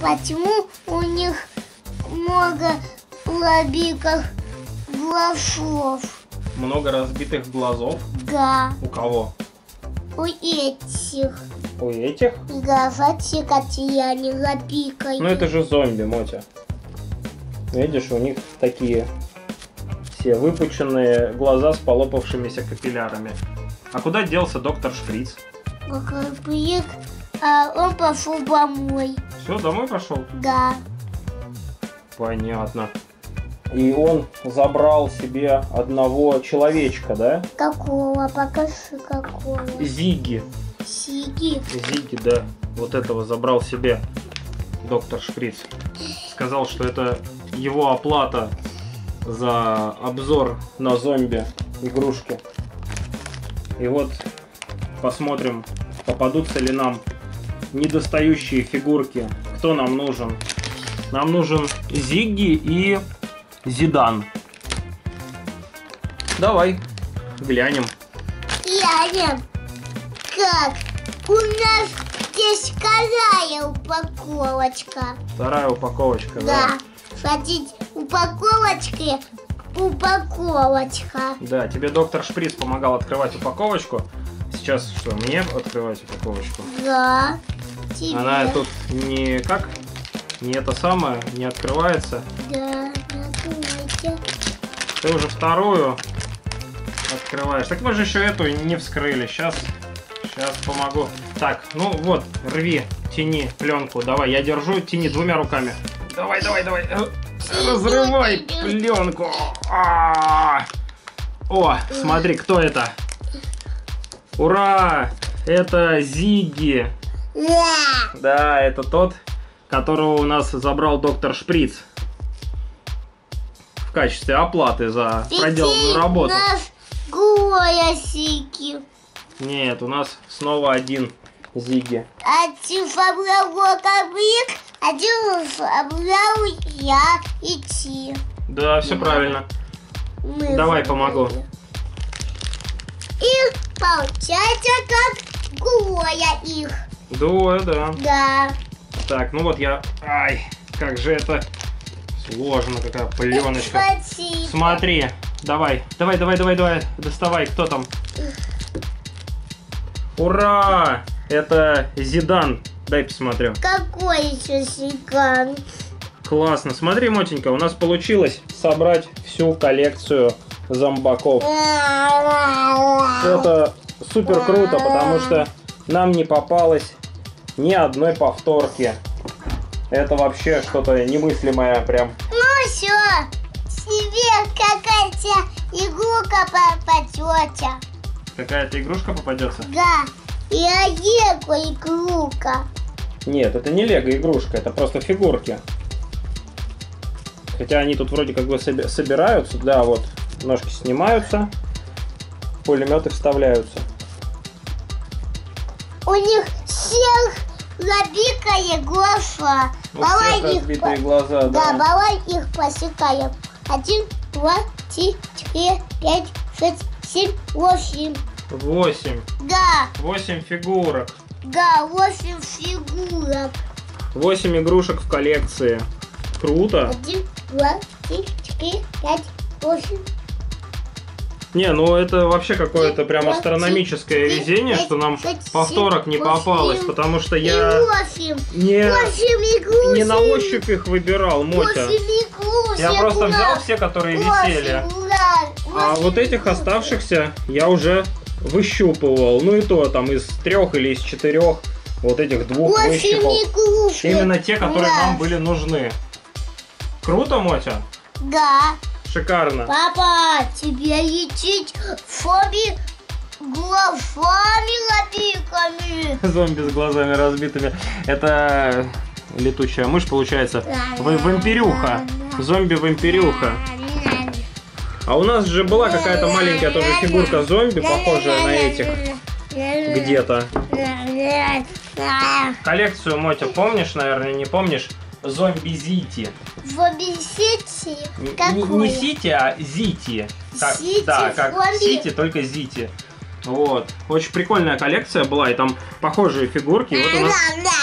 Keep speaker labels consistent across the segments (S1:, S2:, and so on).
S1: почему у них много лобиков глазов?
S2: Много разбитых глазов.
S1: Да,
S2: У кого?
S1: у этих.
S2: У этих?
S1: Глаза те, они лобикой.
S2: Ну это же зомби, Мотя. Видишь, у них такие все выпученные глаза с полопавшимися капиллярами. А куда делся доктор Шприц?
S1: Лобик, а он пошел домой.
S2: Все, домой пошел?
S1: Да.
S2: Понятно. И он забрал себе одного человечка, да?
S1: Какого? Покажи какого.
S2: Зиги.
S1: Сиги.
S2: Зиги, да. Вот этого забрал себе доктор Шприц. Сказал, что это его оплата за обзор на зомби игрушки. И вот посмотрим, попадутся ли нам недостающие фигурки. Кто нам нужен? Нам нужен Зигги и Зидан. Давай, глянем.
S1: Глянем, как у нас здесь вторая упаковочка.
S2: Вторая упаковочка,
S1: Да.
S2: да?
S1: Смотрите, упаковочки, упаковочка.
S2: Да, тебе доктор Шприц помогал открывать упаковочку. Сейчас что, мне открывать упаковочку?
S1: Да. Тебе.
S2: Она тут никак, не это самое, не открывается.
S1: Да, накройте.
S2: Ты уже вторую открываешь. Так мы же еще эту не вскрыли. Сейчас, сейчас помогу. Так, ну вот, рви, тяни пленку. Давай, я держу, тяни двумя руками. Давай, давай, давай. Разрывай пленку. А. О, смотри, кто это? Ура! Это Зиги.
S1: Да.
S2: Это тот, которого у нас забрал доктор Шприц. В качестве оплаты за проделанную работу.
S1: нас голосики.
S2: Нет, у нас снова один Зиги.
S1: Один собрал локобик, один собрал я идти.
S2: Да, все правильно.
S1: Мы
S2: Давай, помогу.
S1: И получается как двое их.
S2: Двое, да.
S1: Да.
S2: Так, ну вот я... Ай, как же это сложно, какая пленочка.
S1: Спасибо.
S2: Смотри, давай, давай, давай, давай, давай, доставай, кто там? Ура! Это Зидан. Дай посмотрю.
S1: Какой еще сиган?
S2: Классно. Смотри, Мотенька, у нас получилось собрать всю коллекцию зомбаков. Это супер круто, потому что нам не попалось ни одной повторки. Это вообще что-то немыслимое прям.
S1: Ну все, себе какая-то игрушка попадется.
S2: Какая-то игрушка попадется?
S1: Да, и Олегу игрушка.
S2: Нет, это не лего игрушка, это просто фигурки. Хотя они тут вроде как бы соби- собираются, да, вот ножки снимаются, пулеметы вставляются.
S1: У них всех лобикая глаза.
S2: У
S1: Давай их
S2: глаза,
S1: Да,
S2: да.
S1: давай их посекаем. Один, два, три, четыре, пять, шесть, семь, восемь.
S2: Восемь.
S1: Да,
S2: Восемь фигурок.
S1: да, восемь фигурок.
S2: Восемь игрушек в коллекции. Круто.
S1: Один, два, три, четыре, пять, восемь.
S2: Не, ну это вообще какое-то прям астрономическое везение, что нам повторок не попалось, потому что я не, не на ощупь их выбирал, Мотя. Я просто взял все, которые висели. А вот этих оставшихся я уже выщупывал. Ну и то там из трех или из четырех вот этих двух выщипал. Именно те, которые нам были нужны. Круто, Мотя?
S1: Да.
S2: Шикарно.
S1: Папа, тебе лечить фоби глазами лобиками.
S2: Зомби с глазами разбитыми. Это летучая мышь, получается. Вы вампирюха. Зомби-вампирюха. А у нас же была какая-то маленькая тоже фигурка зомби, похожая на этих где-то. Коллекцию, Мотя, помнишь, наверное, не помнишь? Зомби Зити.
S1: Зомби сети?
S2: Н- Не,
S1: Какое?
S2: не Сити, а Зити. Как-
S1: Зити,
S2: да, как
S1: зомби.
S2: Сити, только Зити. Вот. Очень прикольная коллекция была, и там похожие фигурки. Вот у нас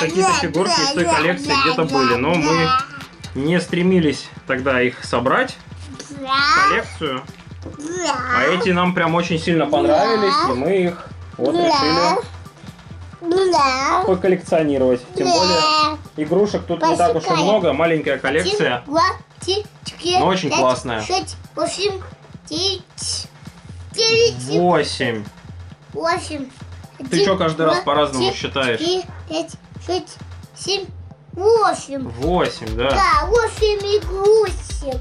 S2: какие-то фигурки из той коллекции где-то были, но мы не стремились тогда их собрать коллекцию. А эти нам прям очень сильно понравились, и мы их вот решили поколлекционировать. Тем более игрушек тут не так уж и много, маленькая коллекция.
S1: Но
S2: очень классная.
S1: Шесть, восемь, девять, девять,
S2: Восемь.
S1: восемь.
S2: Ты что каждый раз по-разному считаешь?
S1: Три, пять, шесть, семь, восемь.
S2: Восемь, да.
S1: Да, восемь игрушек.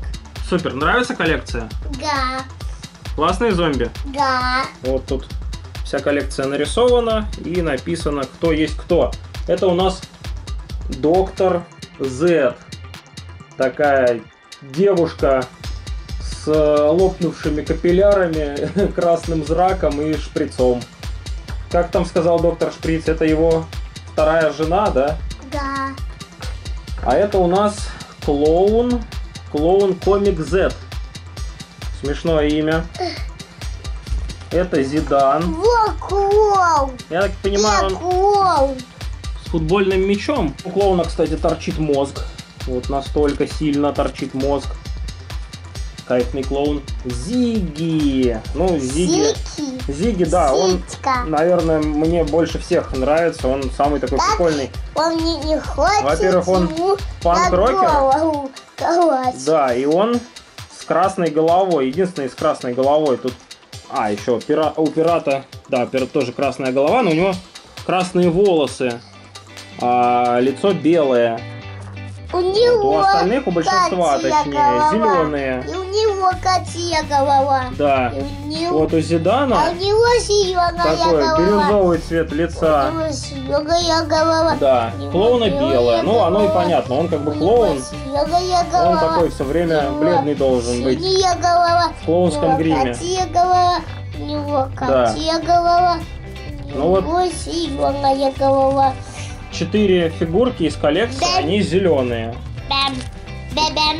S2: Супер, нравится коллекция?
S1: Да,
S2: Классные зомби.
S1: да.
S2: Вот тут вся коллекция нарисована и написано, кто есть кто. Это у нас доктор Z. Такая девушка с лопнувшими капиллярами, красным зраком и шприцом. Как там сказал доктор Шприц, это его вторая жена, да?
S1: Да.
S2: А это у нас клоун, клоун Комик Z. Смешное имя. Это Зидан.
S1: Клоун.
S2: Я так понимаю,
S1: Я
S2: он
S1: клоун.
S2: с футбольным мячом. У клоуна, кстати, торчит мозг. Вот настолько сильно торчит мозг. Кайфный клоун. Зиги. Ну, Зиги.
S1: Сики.
S2: Зиги, да, он, наверное, мне больше всех нравится. Он самый такой
S1: Так.
S2: прикольный.
S1: Он не, не хочет
S2: Во-первых, он панк-рокер. Да, и он с красной головой. Единственный с красной головой. Тут. А, еще пира... у пирата. Да, пират тоже красная голова, но у него красные волосы. А лицо белое.
S1: У
S2: Вот
S1: него
S2: у остальных, у большинства, точнее,
S1: голова.
S2: зеленые.
S1: И у него котья голова.
S2: Да.
S1: У него...
S2: Вот у
S1: А
S2: Зидана
S1: у него зеленая
S2: такой
S1: голова.
S2: бирюзовый цвет
S1: У
S2: лица.
S1: него зеленая голова.
S2: Да,
S1: У
S2: клоуна белая. Ну, оно и
S1: голова.
S2: понятно. Он как бы
S1: У
S2: клоун.
S1: голова.
S2: Он такой все время
S1: У
S2: бледный должен быть.
S1: Голова.
S2: В клоунском
S1: У
S2: гриме.
S1: Котья голова. У него
S2: Да.
S1: котья голова. У
S2: Ну вот.
S1: него зеленая голова.
S2: Четыре фигурки из коллекции, они зеленые.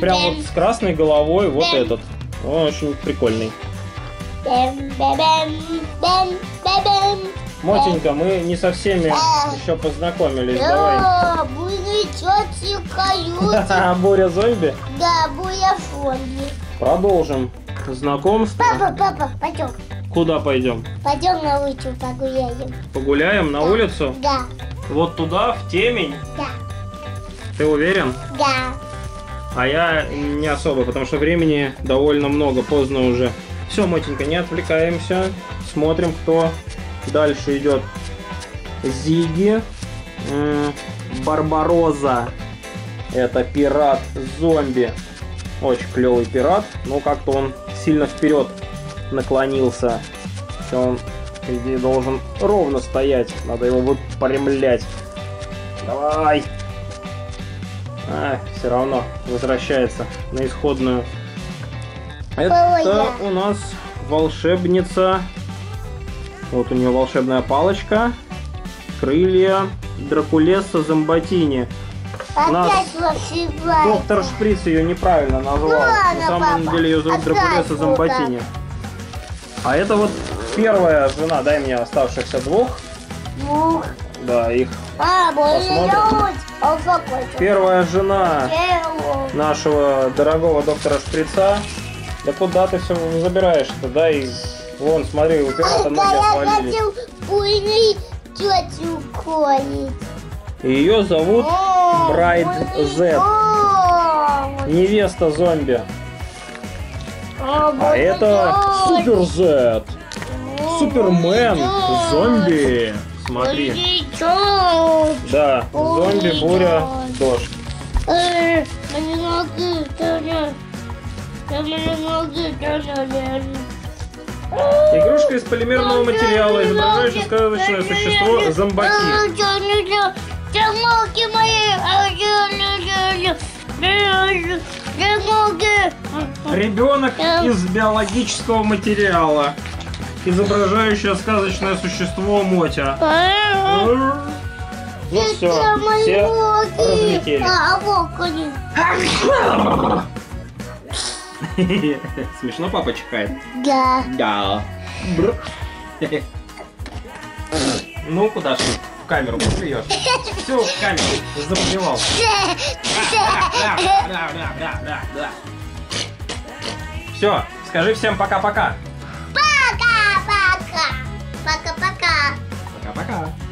S2: Прям вот с красной головой вот этот. Он очень прикольный. Мотенька, мы не со всеми еще познакомились. Давай.
S1: Тети каюте.
S2: Буря зомби.
S1: Да, буя фонди.
S2: Продолжим знакомство.
S1: Папа, папа, пойдем.
S2: Куда пойдем?
S1: Пойдем на улицу погуляем.
S2: Погуляем на улицу?
S1: Да,
S2: Вот туда, в темень?
S1: да,
S2: Ты уверен?
S1: да.
S2: А я не особо, потому что времени довольно много, поздно уже. Все, Мотенька, не отвлекаемся. Смотрим, кто дальше идет. Зиги. Барбароза. Это пират-зомби. Очень клевый пират, но как-то он сильно вперед наклонился. Он, по идее, должен ровно стоять. Надо его выпрямлять. Давай! А, все равно возвращается на исходную. Это у нас волшебница. Вот у нее волшебная палочка. Крылья Дракулеса Зомбатини. Нас
S1: Опять вошибается.
S2: Доктор Шприц ее неправильно назвал.
S1: Ну ладно,
S2: На самом
S1: папа,
S2: деле ее зовут Дракулеса
S1: вот
S2: Зомбатини. А это вот первая жена, дай мне оставшихся двух.
S1: Двух.
S2: Да, их.
S1: А,
S2: Посмотрим.
S1: А
S2: Первая жена нашего дорогого доктора Шприца. Да куда ты все забираешь-то, да? И вон, смотри, у пирата ноги
S1: я
S2: отвалились.
S1: хотел буйный тетю колить.
S2: Ее зовут Z.
S1: дом.
S2: невеста зомби. А
S1: буйный
S2: это. Супер Z. Супермен. Зомби. Смотри. Да, зомби, буря, дождь. Игрушка из полимерного материала, изображающая сказочное существо зомбаки. Ребенок из биологического материала, изображающее сказочное существо Мотя. Ну все, все разлетелись.
S1: А.
S2: Смешно папа чихает.
S1: Да.
S2: Да. Ну, куда ж ты в камеру плюешь? Все, в камеру, заплевал. Все, скажи всем пока-пока.
S1: Пока-пока. Пока-пока.